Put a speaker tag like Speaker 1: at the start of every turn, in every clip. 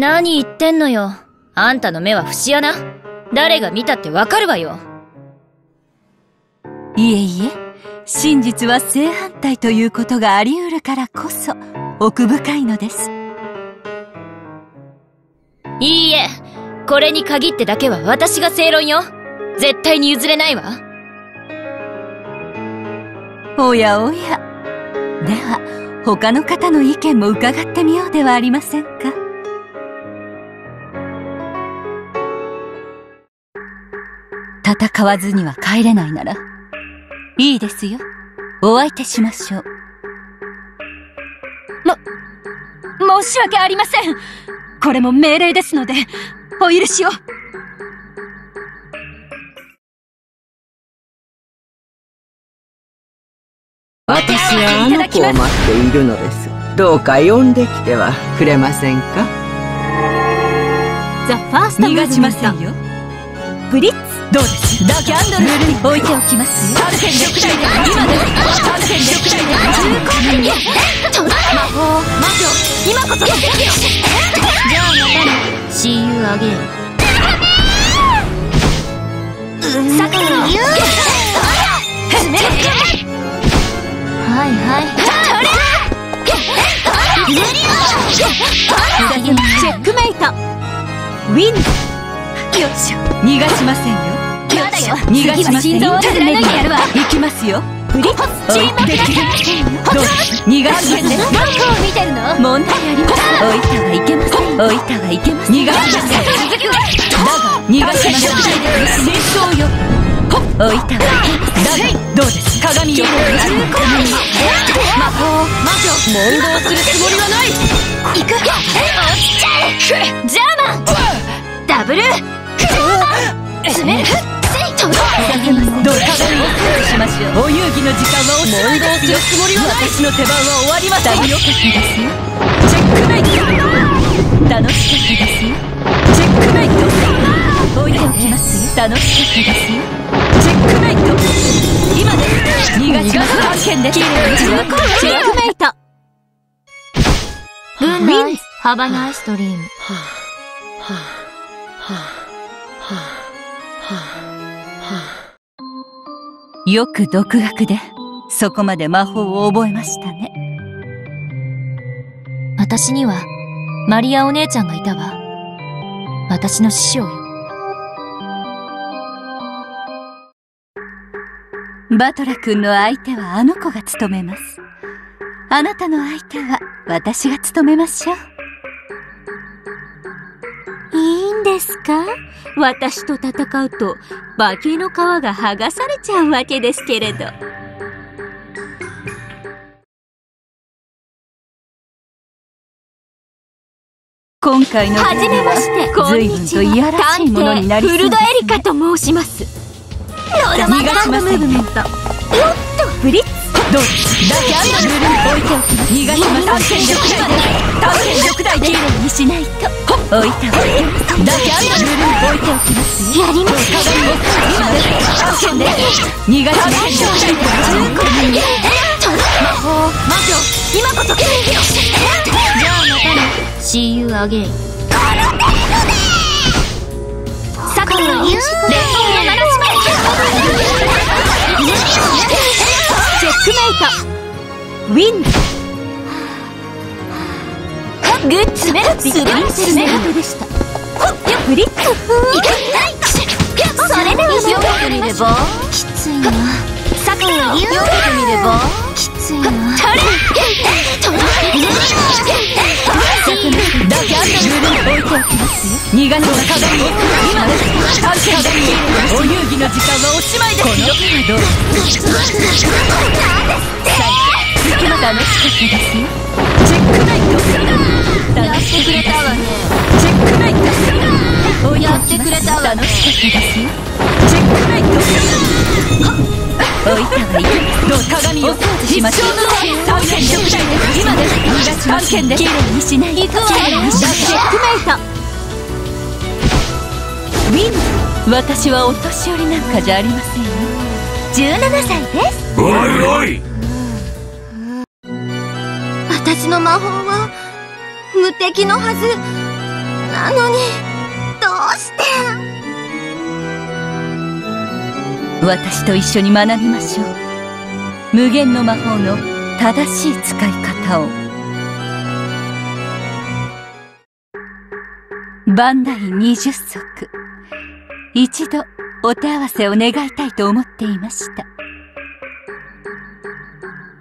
Speaker 1: 何言ってんのよ。あんたの目は節穴誰が見たってわかるわよ。
Speaker 2: いえいえ、真実は正反対ということがあり得るからこそ、奥深いのです。
Speaker 1: いいえ、これに限ってだけは私が正論よ。絶対に譲れないわ。
Speaker 2: おやおや。では、他の方の意見も伺ってみようではありませんか。戦わずには帰れないなら、いいですよ。お相手しましょう。
Speaker 3: も、申し訳ありません。これも命令ですので、お許しを。
Speaker 4: 私はあの子を待っているのです。どうか呼んできてはくれませんか？
Speaker 3: ザ・ファースト
Speaker 2: 逃がしませんよ。
Speaker 3: ブリッツ
Speaker 2: どうです？
Speaker 3: だキャンドル
Speaker 2: に置いておきますよ
Speaker 3: 3.6台で今です3.6台で15分に魔法魔女今こそじゃ
Speaker 1: あまたね See you again
Speaker 3: さかの
Speaker 1: はいはい
Speaker 3: チェックメイトウィンよっしょ
Speaker 2: 逃がしませんよ
Speaker 3: よ。
Speaker 2: 逃がしません。よ
Speaker 3: やるわ。
Speaker 2: 行きますよ。
Speaker 3: ブリッツチーム
Speaker 2: できるどう逃がしません。
Speaker 3: どこを見てるの？
Speaker 2: 問題ありません。置いてはいけません。置いてはいけません。逃がしません。だが逃がしません。真相よ置いてはいけません。だがどうです鏡よ
Speaker 3: 魔法魔女
Speaker 1: 問答するつもりはない
Speaker 3: 行く落ちちゃえジャーマンダブル詰める
Speaker 2: どう鏡をしましょうお遊戯の時間はおしまいですよ
Speaker 1: つもりは
Speaker 2: 私の手番は終わりましたよかったですよチェックメイト。楽しかったですよチェックメイト置いておきます楽しかったですよチェックメイト今です逃がします案件ですチェックメイト
Speaker 1: グンナイハバナイストリーム。はあ。はあ。は
Speaker 2: あ。はあよく独学でそこまで魔法を覚えましたね。
Speaker 1: 私にはマリアお姉ちゃんがいたわ。私の師匠よ。
Speaker 2: バトラ君の相手はあの子が務めます。あなたの相手は私が務めましょう
Speaker 3: ですか？私と戦うと化けの皮が剥がされちゃうわけですけれど。
Speaker 2: 今回の
Speaker 3: はじめましてこんにちは。
Speaker 2: 随分といやらしいものになりそう
Speaker 3: フルドエリカと申します。ローマンガンドムーブメント。おっとブリッツ。
Speaker 2: どうですだけあんたの置いておきます。逃がしません単権力台単権力台できれいにしないと置いて。おきますだけあんたの置いて。おきます
Speaker 3: やります
Speaker 2: 鏡を今です単権で逃がしません
Speaker 3: 魔法魔女今こそじ
Speaker 1: ゃあまたね See you again
Speaker 3: この程度でさかのレンコンを鳴らしますチェックメイトウィングッズメルビッメルでしたブリックいかそれでは
Speaker 1: よく見ればきついな
Speaker 3: サカよ
Speaker 1: く見ればきついな
Speaker 3: トレトレ
Speaker 2: だけあんたの置いておきますよ逃がす鏡を今です探検お遊戯の時間はおしまいですこのどう次も楽しかったですよチェックナイト
Speaker 1: やってくれたわね
Speaker 2: チェックナイト
Speaker 1: やってくれたわ
Speaker 2: 楽しかったですよチェックナイト置いたはいいどう鏡を掃除しましょう探検食材です今です逃がしませんきれいにしない
Speaker 1: 行くわよ
Speaker 3: チェックメイトウィン
Speaker 2: 私はお年寄りなんかじゃありませんよ
Speaker 3: 17歳です
Speaker 5: おいおい。
Speaker 3: 私の魔法は無敵のはず。
Speaker 5: なのにどうして？
Speaker 2: 私と一緒に学びましょう。無限の魔法の正しい使い方を。番台20足。一度お手合わせを願いたいと思っていました。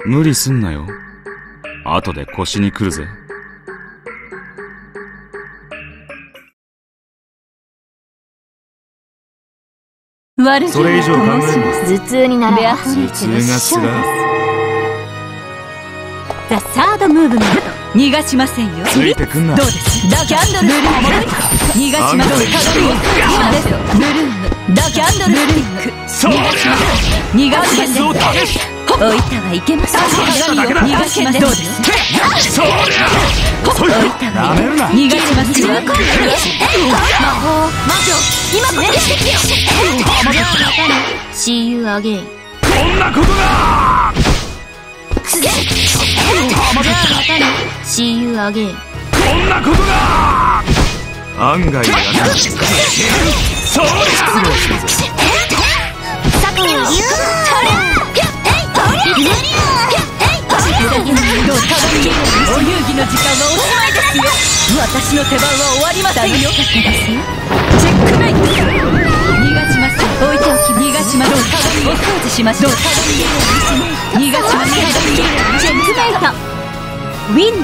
Speaker 6: 無理すんなよ。後で腰に来るぜ
Speaker 2: 悪気
Speaker 6: それ以上考える
Speaker 5: 頭痛になら
Speaker 6: 頭がす
Speaker 2: 師匠です
Speaker 6: ら
Speaker 3: ザ・サードムーブメン
Speaker 2: 逃がしませんよ。
Speaker 6: ついてくんな。
Speaker 2: どうです？ダキャンドル。ブルーム逃がしません。今ですよブルーム。ダキャンドルスティック。
Speaker 6: そう
Speaker 2: 逃がしません置いてはいけません。鏡を逃がしませんどうです。
Speaker 6: そりゃそい
Speaker 2: 置いては
Speaker 6: なめるな
Speaker 2: 逃がしませんよ
Speaker 1: See you again
Speaker 6: こんなことが
Speaker 1: See you again.
Speaker 6: こんなことが案外やなそりゃ
Speaker 2: お遊戯の時間はおしまいですよ私の手番は終わりませんよかったですよチェックメイト逃がします置いておき逃がしますお掃除しましょう逃がします
Speaker 3: チェックメイトウィン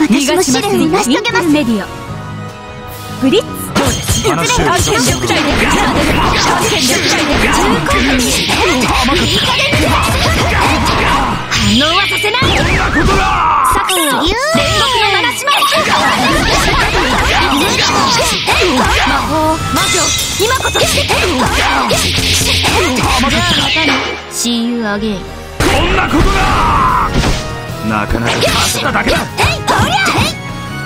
Speaker 5: 私も試練を成し遂げます
Speaker 3: メディオブリッツ
Speaker 2: どうです
Speaker 6: 話を
Speaker 2: 探検力体で探検力体で
Speaker 1: 反 See you again
Speaker 6: こんなことがなかなか勝っただけだ。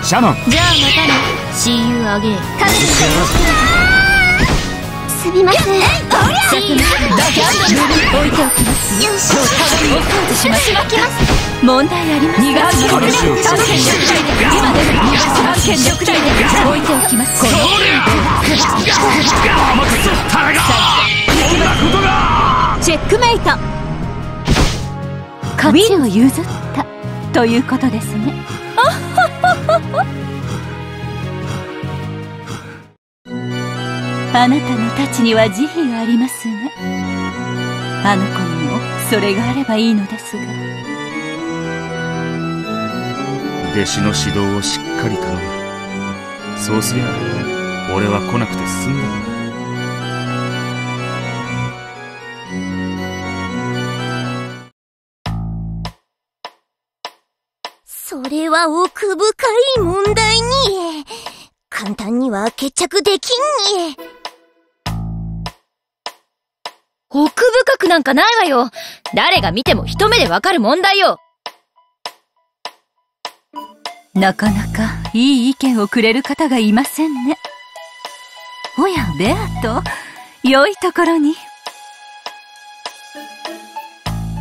Speaker 6: シャノン。
Speaker 1: じゃあまたね。See you again
Speaker 5: す。みません。
Speaker 1: See you
Speaker 2: 置いておきます。よ
Speaker 5: よし
Speaker 2: しま。しょう問題ありません今です力体で置いておきますこの
Speaker 6: 甘くそったらがこんなことが
Speaker 3: チェックメイト
Speaker 2: 勝ちを譲ったということですねあなたの太刀には慈悲がありますねあの子にもそれがあればいいのですが
Speaker 6: 弟子の指導をしっかり頼む。そうすりゃ俺は来なくて済んだ。んだ
Speaker 5: それは奥深い問題に簡単には決着できんに
Speaker 1: 奥深くなんかないわよ。誰が見ても一目でわかる問題よ
Speaker 2: なかなかいい意見をくれる方がいませんね。おやベアと良いところに。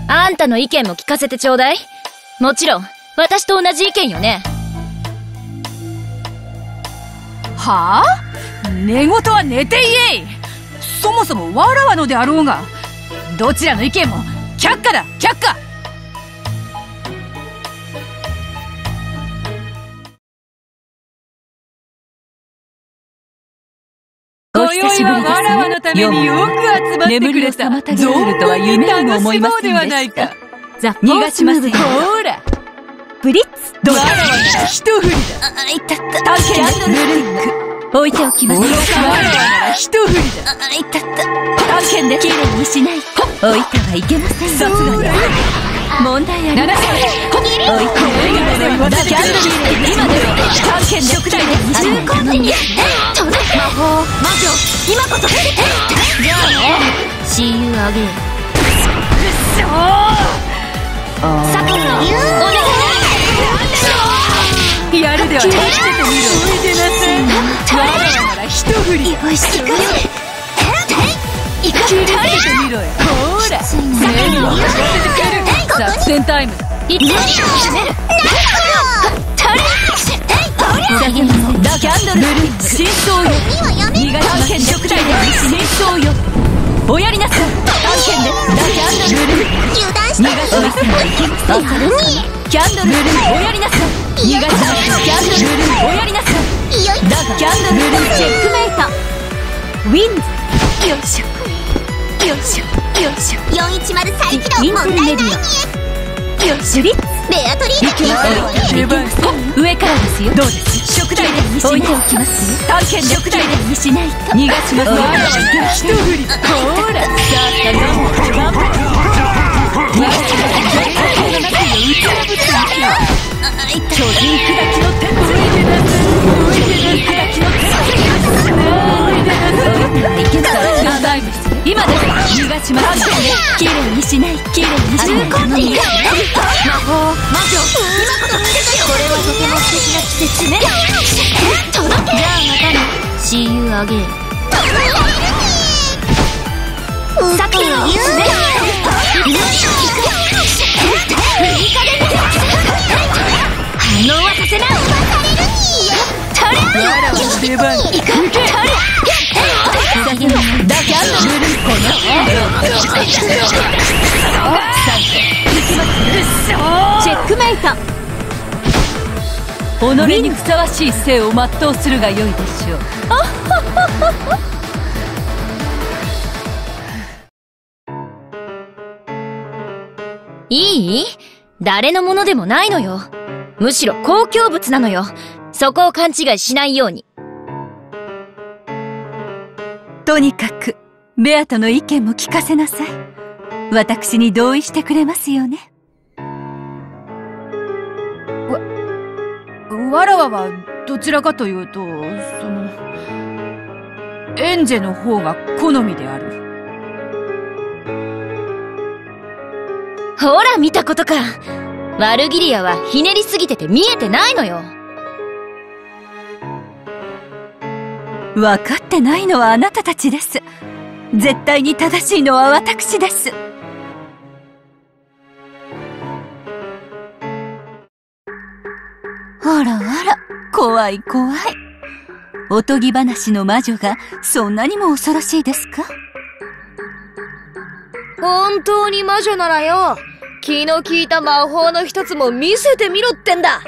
Speaker 1: あんたの意見も聞かせてちょうだい。もちろん私と同じ意見よね。
Speaker 7: はあ？寝言は寝て言えい。そもそもわらわのであろうがどちらの意見も却下だ却下ためによく集まってくれた
Speaker 2: 眠りを妨げられるとは夢にも思いませんでした。
Speaker 3: ザ・
Speaker 2: 逃がしませんよ。
Speaker 7: ほら。
Speaker 3: ブリッツ。
Speaker 7: わらわなら一振りだ
Speaker 2: あいたった。探検ブルーク置いておきます
Speaker 7: わらわなら一振りだ
Speaker 2: あいたった。探検できれいにしないと置いてはいけませんさすがに問題ありません置いてはいけませんだキャンドル今で。は探検できれいにしないと
Speaker 1: 魔法魔女今こそじゃあね See you again
Speaker 5: 佐藤流
Speaker 7: や。るではててみろおいでなさいわらら一振り
Speaker 5: よしく
Speaker 7: てみろよほら目にも走らせてくれる作戦タイム。だ
Speaker 1: いってみる
Speaker 5: 何こ
Speaker 2: げませんだキャンドル。ブー真相よ逃がしません食材で真相よおやりなさい探検でだキャンドル。ブル。ー
Speaker 5: 油断した
Speaker 2: 逃がしませんあさるキャンドル。ブル。ーおやりなさい逃がしませんキャンドル。ブル。ーおやりなさい
Speaker 5: よい
Speaker 2: だキャンドル。ブル。ーチェックメイトウィンズよいしょよいしょよいしょ
Speaker 5: 410再起動問題ない
Speaker 2: トルメディアよしリッツ
Speaker 5: ベアトリー
Speaker 2: 行きますよ上からですよどうです食材で置いておきますよ探検食材でにしないと逃がしますわ一振りほらさあ頑張って逃がしますよの中のうちらつ巨人砕きの手おいでなさいおいでな砕きの手おいでなさいいけたらいです今です逃がしますきれいにしないきれいにしない頼み魔法魔女今こそ見せたこれはとても素敵な季節ねじゃあまたね See you again さっきの言うね反応はさせないとりゃわらわの出番行くとりチェックメイト己にふさわしい生を全うするがよいでしょう
Speaker 1: いい？誰のものでもないのよ。むしろ公共物なのよ。そこを勘違いしないように。
Speaker 2: とにかくベアとの意見も聞かせなさい私に同意してくれますよね？
Speaker 7: わらわはどちらかというとそのエンジェの方が好みである
Speaker 1: ほら見たことか。ワルギリアはひねりすぎてて見えてないのよ。
Speaker 2: 分かってないのはあなたたちです絶対に正しいのは私ですあらあら怖い怖いおとぎ話の魔女がそんなにも恐ろしいですか？
Speaker 1: 本当に魔女ならよ。気の利いた魔法の一つも見せてみろってんだ。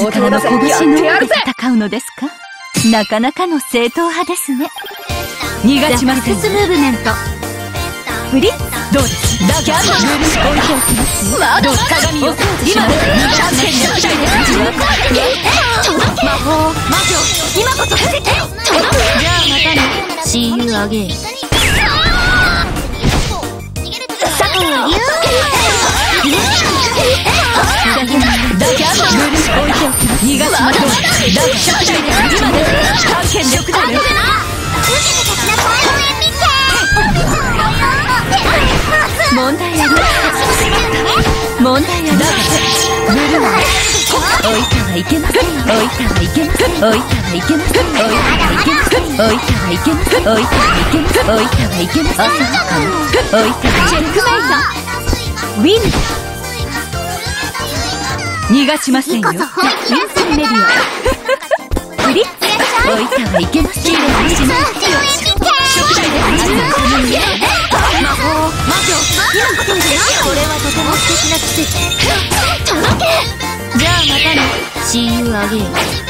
Speaker 2: 自らの拳の上で戦うのですか？なかなかの正統派ですね。逃がしません。
Speaker 3: スムーブメント
Speaker 2: フリッツ？どうです？だキャンドル置いておきますよどう鏡を今です逃がせ食材です魔法魔女今こそじゃあまたね。
Speaker 1: See you again.
Speaker 5: 言う
Speaker 2: だキャンドル置いておきます逃がしませんだ食材です今です探検力だね問題ありません問題ありませんブルーン逃がしませんよ。インスメディアフリッツ置いてはいけません。きれいにしない食材で始める魔法魔女今こそじゃこれはとても素敵な季節じゃあまたね
Speaker 1: See you again.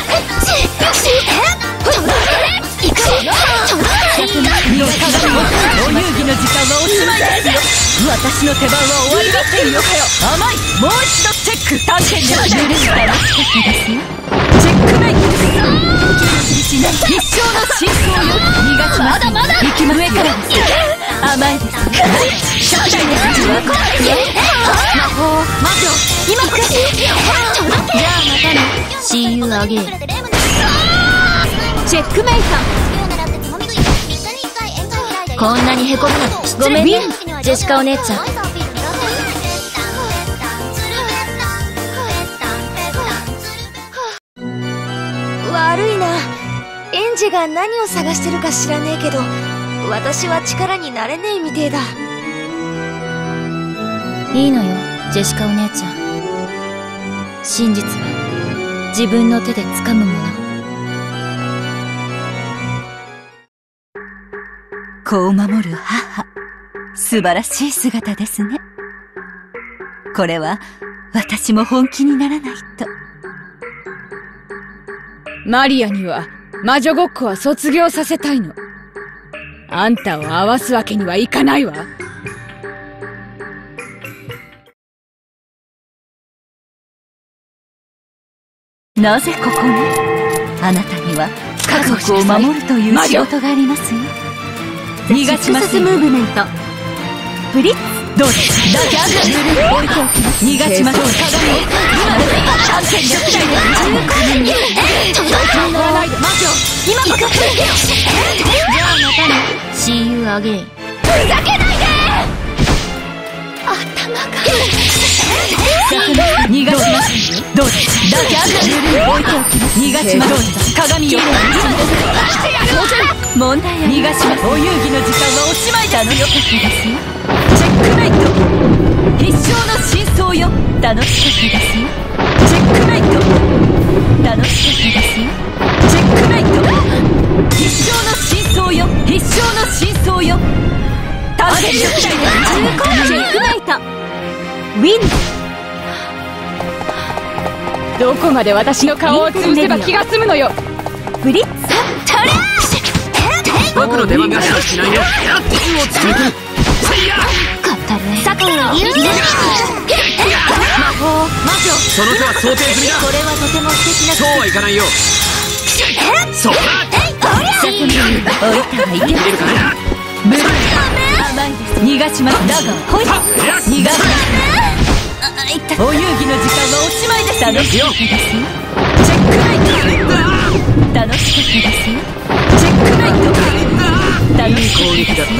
Speaker 2: お遊戯の時間はおしまいですよ私の手番は終わりませんよ甘いもう一度チェック探検です許したら仕掛けですよチェックメイト。ですしない必勝の真相よ逃がしまだまだ行きま上からです甘いですね食材です魔法魔女今こそじゃあ
Speaker 1: アゲイン
Speaker 3: チェックメイ
Speaker 1: こんなにへこむな。ごめんね。ジェシカお姉ちゃん。
Speaker 5: 悪いな。エンジが何を探してるか知らねえけど私は力になれねえみてえだ。
Speaker 1: いいのよジェシカお姉ちゃん。真実は自分の手で掴むもの
Speaker 2: 子を守る母。素晴らしい姿ですね。これは、私も本気にならないと。
Speaker 7: マリアには魔女ごっこは卒業させたいの。あんたを会わすわけにはいかないわ。
Speaker 2: なぜここに？あなたには家族を守るという仕事がありますよ。逃がしません
Speaker 3: ムーブメントブリッツ
Speaker 2: どうです。だけあんた置いておきます。逃がしません鏡を今です。三戦力台で
Speaker 1: シーユーアゲイン
Speaker 2: 逃がしませんよどうです。だけあんた置いておきます。逃がしません鏡よ今です問題逃がします。お遊戯の時間はおしまいだのよかったですよチェックメイト。必勝の真相よ。楽しかったですよチェックメイト。楽しかったですよチェックメイト。必勝の真相よ。必勝の真相よ。探検力台で
Speaker 3: チェックメイト。ウィン
Speaker 7: どこまで私の顔を潰せば気が済むのよ。
Speaker 3: ブリッツ
Speaker 8: 僕の出番がしないよやっ天をつくせいや
Speaker 3: 坂を言う
Speaker 8: その手は想定済みだ
Speaker 5: これはとても素敵な
Speaker 8: そうはいかないよそうだ
Speaker 2: 置いたらいけ
Speaker 8: るかな
Speaker 2: ブル甘いです逃がしますだがほい逃がしますお遊戯の時間はおしまいです楽しかったですよチェックメイト楽しかったですチェックメイト楽しかったですよ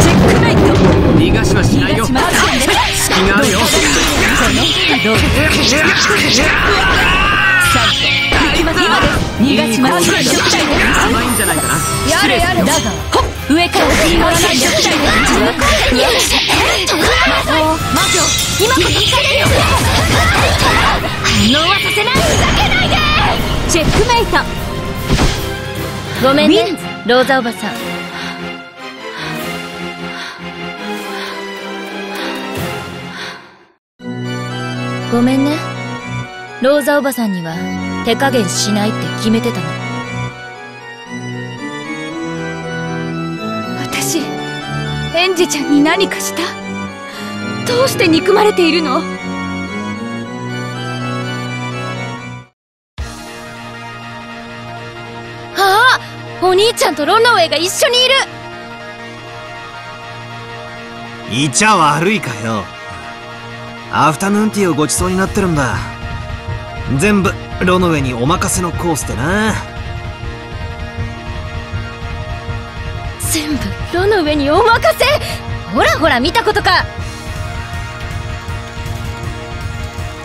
Speaker 2: チェックメイト
Speaker 8: 逃がしはしないよ隙があるよ
Speaker 2: どうですさあ行きます今で逃がします食材です
Speaker 8: 甘いんじゃないかな
Speaker 7: やれやれ
Speaker 2: だがほっ上から振り回らないで。
Speaker 3: チェックメイト。
Speaker 1: ごめんねローザおばさん。ごめんねローザおばさんには手加減しないって決めてたの。
Speaker 3: 私エンジちゃんに何かした？どうして憎まれているの？
Speaker 1: お兄ちゃんとロンロウェイが一緒にいる。
Speaker 9: いちゃ悪いかよ。アフタヌーンティーをごちそうになってるんだ。全部ロノウェにお任せのコースでな。
Speaker 1: 全部ロの上にお任せ？ほらほら見たことか。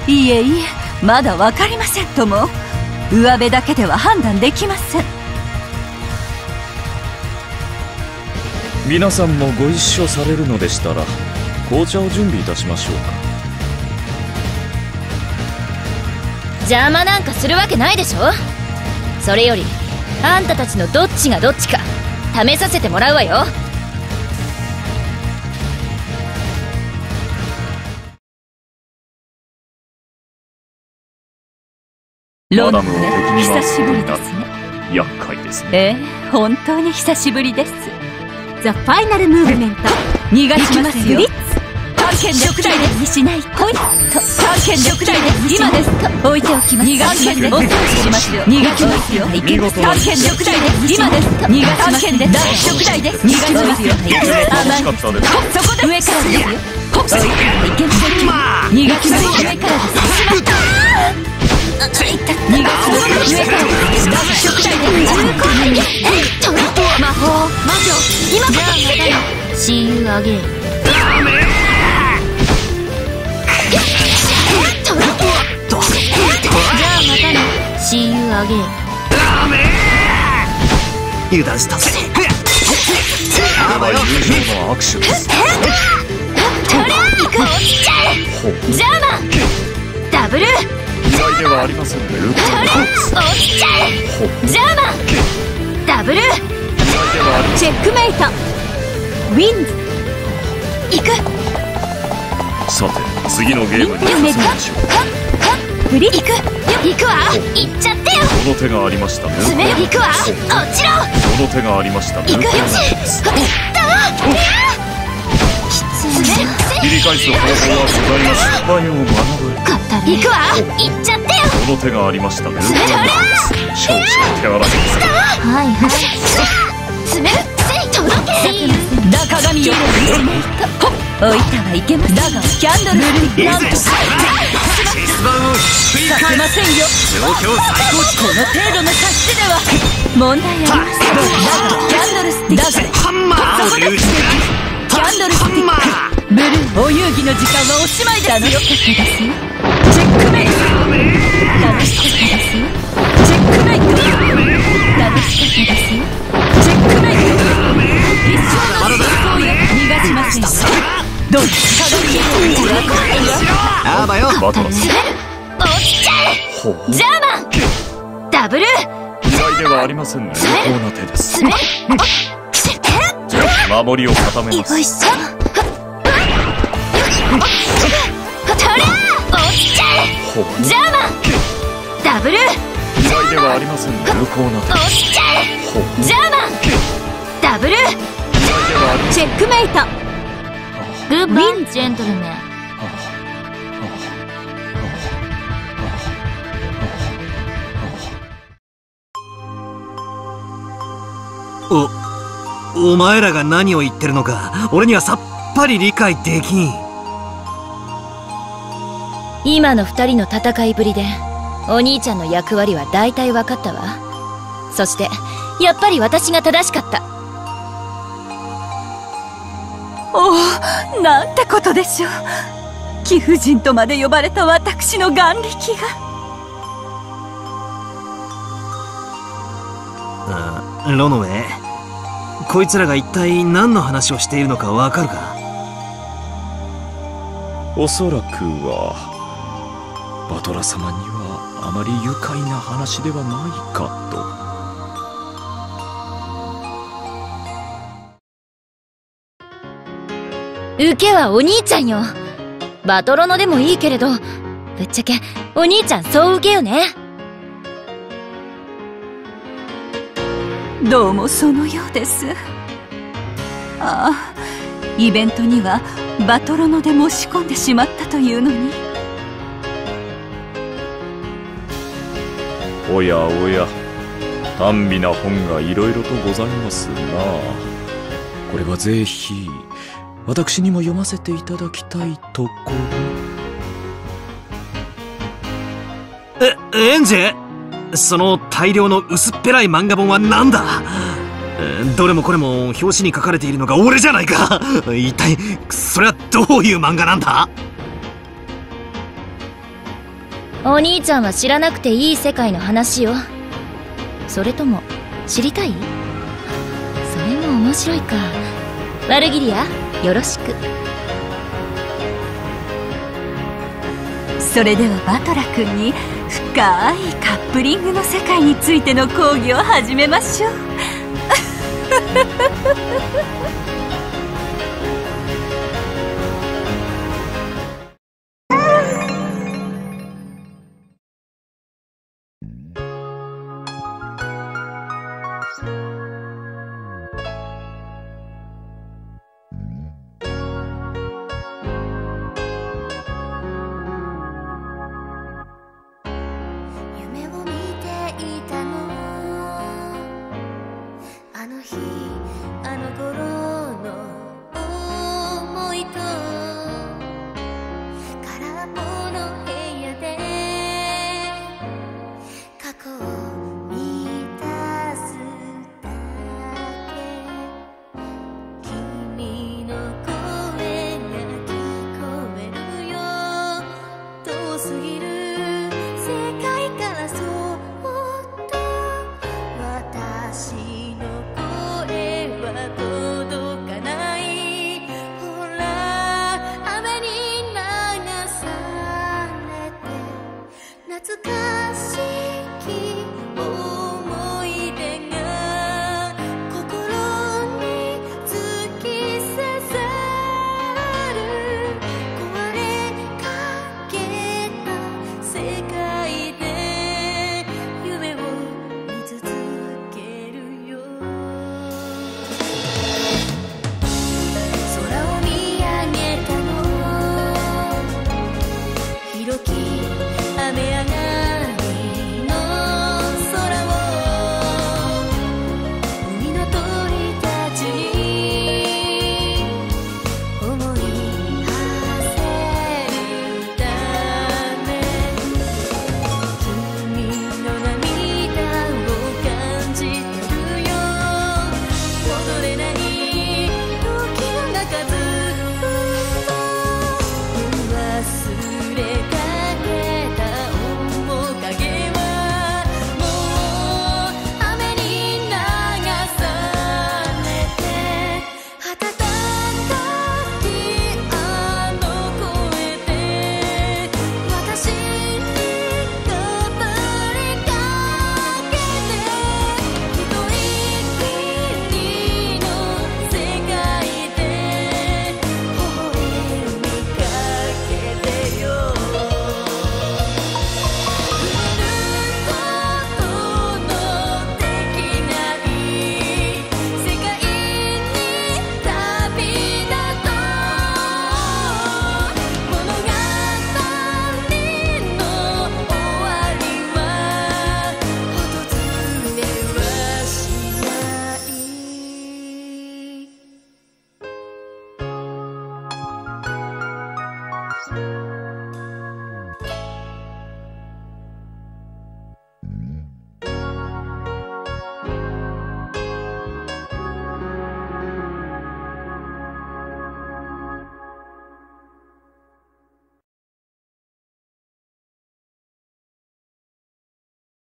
Speaker 2: いえいえまだわかりませんとも。上辺だけでは判断できません
Speaker 6: 皆さんもご一緒されるのでしたら紅茶を準備いたしましょうか。
Speaker 1: 邪魔なんかするわけないでしょ？それよりあんたたちのどっちがどっちか試させてもらうわよ。
Speaker 2: ロノ
Speaker 6: マダムを敵に
Speaker 2: 久しぶり
Speaker 6: 回
Speaker 2: ですね。
Speaker 6: 厄介ですね。
Speaker 2: ええ本当に久しぶりです
Speaker 3: ザ・ファイナルムーブメント。
Speaker 2: 逃がしますよ。探検です。にしないほいと探検です。今です。置いておきます逃がしますお通ししますよ。逃がしますよ。探検力台です今です逃がしますです力台です逃がしますよ。甘いそこで上からですよ。ほっいけ逃がします上からです逃がします
Speaker 5: トロ魔法トロ
Speaker 1: じゃあまたね See you again
Speaker 9: 油断したぜあよ
Speaker 6: 友情の握手です
Speaker 5: トロ行く落ちちゃえジャーマン。
Speaker 6: ではありませんね
Speaker 5: トロ落ちちゃえジャーマン。ダブル
Speaker 3: チェックメイト。ウィンズ
Speaker 5: 行く。
Speaker 6: さて次のゲームに進みましょう。
Speaker 3: ブリ
Speaker 5: 行く。行くわ。行っちゃってよ。
Speaker 6: その手がありましたね。
Speaker 5: 爪行くわ。落ちろ。
Speaker 6: その手がありましたね。
Speaker 5: 行くよ。爪
Speaker 6: 切り返す方法はございます。失敗を学ぶ
Speaker 5: 行くわ行っちゃってよ。
Speaker 6: その手がありましたね。少々手荒い。
Speaker 1: はいはい
Speaker 5: 爪せい届け
Speaker 2: 中髪よ置いてはいけませんだがキャンドルスティック。なんとさ
Speaker 9: 鉄板をひっくり返
Speaker 2: ませんよ。
Speaker 9: 状況最高
Speaker 2: この程度の差しでは問題ありませんだがキャンドルスティック。
Speaker 9: ハンマーを流して
Speaker 2: キャンドルスティックブルーお遊戯の時間はおしまいですよ楽しかったですよチェックメイト楽しかったですよチェックメイト
Speaker 6: 守りを固めます
Speaker 5: ダブル。
Speaker 6: 意外ではありませんね。有効な手
Speaker 5: 落ちちゃえ
Speaker 6: ほう
Speaker 5: ジャーマン。ダブル。
Speaker 6: 意外ではありま
Speaker 3: チェックメイト。
Speaker 1: グッバイ。ジェントルメン。
Speaker 9: おお前らが何を言ってるのか俺にはさっぱり理解できん。
Speaker 1: 今の二人の戦いぶりでお兄ちゃんの役割は大体分かったわ。そしてやっぱり私が正しかった。
Speaker 2: おおなんてことでしょう。貴婦人とまで呼ばれた私の眼力が。
Speaker 9: あロノウェイこいつらが一体何の話をしているのかわかるか？
Speaker 6: おそらくはバトラ様には。あまり愉快な話ではないかと。
Speaker 1: 受けはお兄ちゃんよ。バトロノでもいいけれどぶっちゃけお兄ちゃんそう受けよね。
Speaker 2: どうもそのようです。ああイベントにはバトロノで申し込んでしまったというのに
Speaker 6: おやおや短美な本がいろいろとございますな。これはぜひ私にも読ませていただきたいとこ
Speaker 9: えエンジェ？その大量の薄っぺらい漫画本は何だ？どれもこれも表紙に書かれているのが俺じゃないか。一体それはどういう漫画なんだ？
Speaker 1: お兄ちゃんは知らなくていい世界の話よ。それとも知りたい？それも面白いか。ワルギリアよろしく。
Speaker 2: それではバトラ君に深いカップリングの世界についての講義を始めましょう。